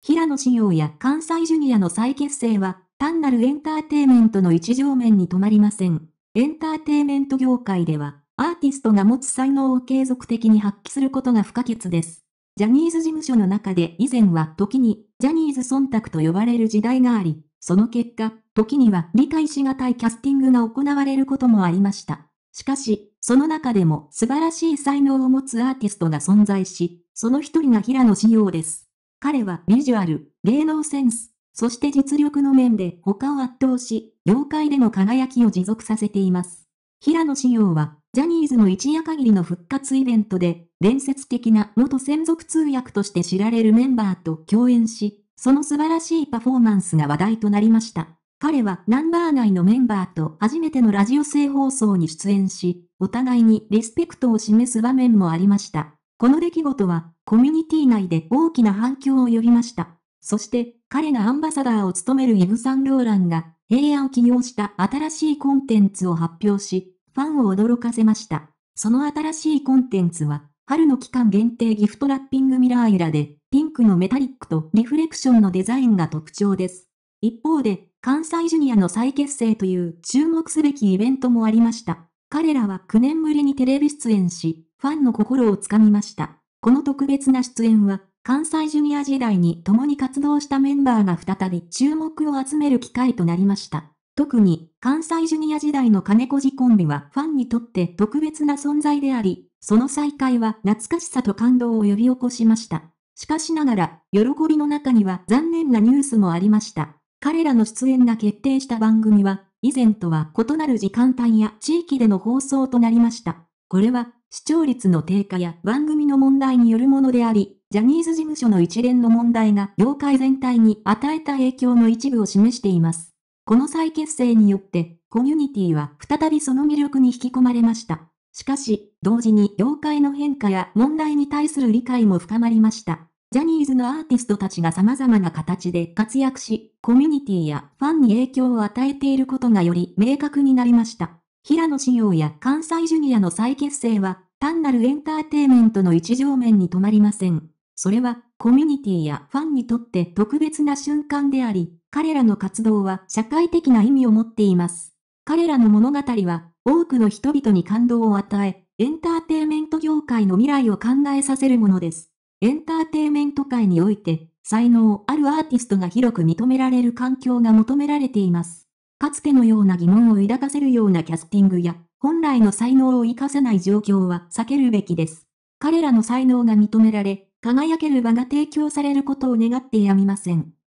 平野紫耀や関西ジュニアの再結成は、単なるエンターテイメントの一上面に止まりません。エンターテイメント業界では、アーティストが持つ才能を継続的に発揮することが不可欠です。ジャニーズ事務所の中で以前は時にジャニーズ忖度と呼ばれる時代があり、その結果、時には理解しがたいキャスティングが行われることもありました。しかし、その中でも素晴らしい才能を持つアーティストが存在し、その一人が平野志陽です。彼はビジュアル、芸能センス、そして実力の面で他を圧倒し、業界での輝きを持続させています。平野志陽は、ジャニーズの一夜限りの復活イベントで、伝説的な元専属通訳として知られるメンバーと共演し、その素晴らしいパフォーマンスが話題となりました。彼はナンバー内のメンバーと初めてのラジオ生放送に出演し、お互いにリスペクトを示す場面もありました。この出来事はコミュニティ内で大きな反響を呼びました。そして彼がアンバサダーを務めるイブ・サンローランが平野を起用した新しいコンテンツを発表し、ファンを驚かせました。その新しいコンテンツは春の期間限定ギフトラッピングミラーイラで、ピンクのメタリックとリフレクションのデザインが特徴です。一方で、関西ジュニアの再結成という注目すべきイベントもありました。彼らは9年ぶりにテレビ出演し、ファンの心をつかみました。この特別な出演は、関西ジュニア時代に共に活動したメンバーが再び注目を集める機会となりました。特に、関西ジュニア時代の金子寺コンビはファンにとって特別な存在であり、その再会は懐かしさと感動を呼び起こしました。しかしながら、喜びの中には残念なニュースもありました。彼らの出演が決定した番組は、以前とは異なる時間帯や地域での放送となりました。これは、視聴率の低下や番組の問題によるものであり、ジャニーズ事務所の一連の問題が業界全体に与えた影響の一部を示しています。この再結成によって、コミュニティは再びその魅力に引き込まれました。しかし、同時に業界の変化や問題に対する理解も深まりました。ジャニーズのアーティストたちが様々な形で活躍し、コミュニティやファンに影響を与えていることがより明確になりました。平野志陽や関西ジュニアの再結成は、単なるエンターテイメントの一上面に止まりません。それは、コミュニティやファンにとって特別な瞬間であり、彼らの活動は社会的な意味を持っています。彼らの物語は、多くの人々に感動を与え、エンターテイメント業界の未来を考えさせるものです。エンターテイメント界において、才能あるアーティストが広く認められる環境が求められています。かつてのような疑問を抱かせるようなキャスティングや、本来の才能を活かせない状況は避けるべきです。彼らの才能が認められ、輝ける場が提供されることを願ってやみません。